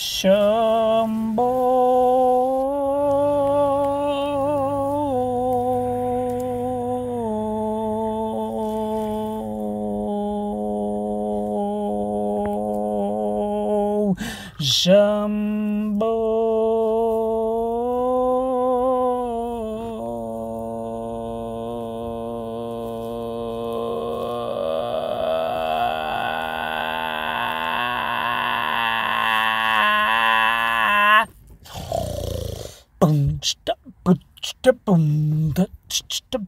Jumbo. Boom, boom, sta, da, sta, boom, da, sta,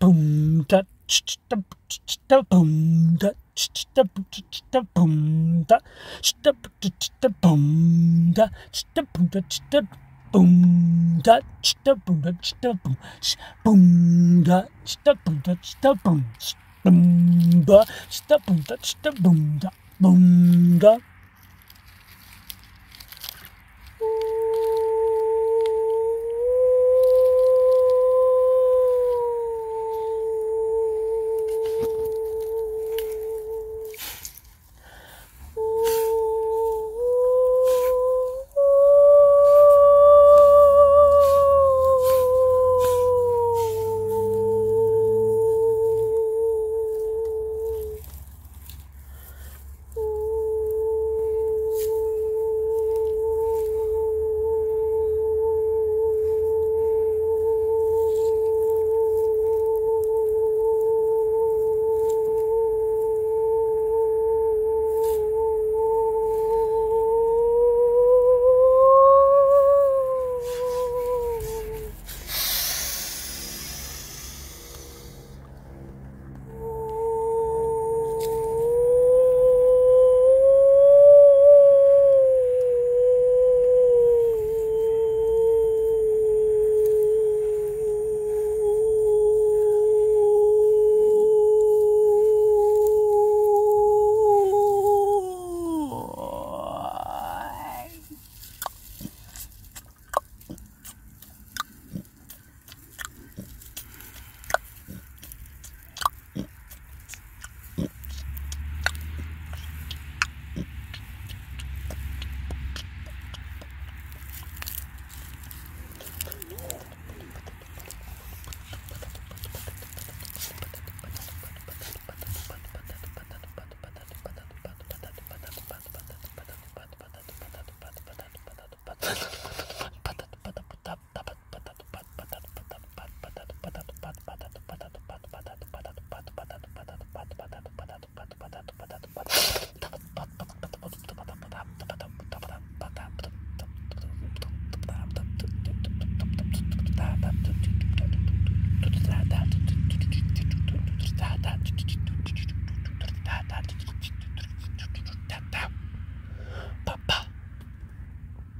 boom, da, sta, sta, boom, da, sta, sta, boom, da, sta, sta, boom, da, boom, da, da, boom, boom, sh, da, boom, da, sta, boom, sh, boom, da, boom, da, boom, da,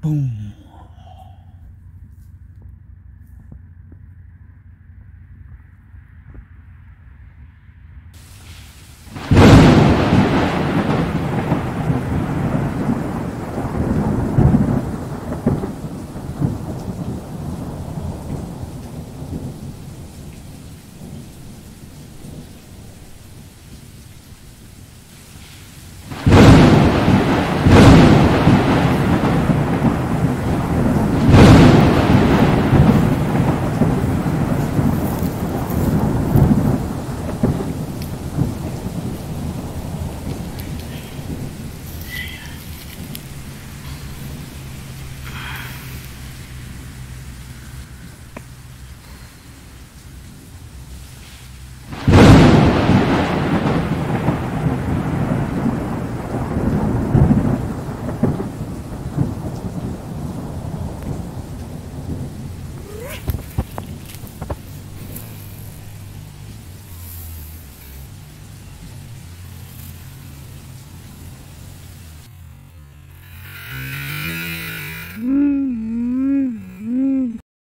Boom.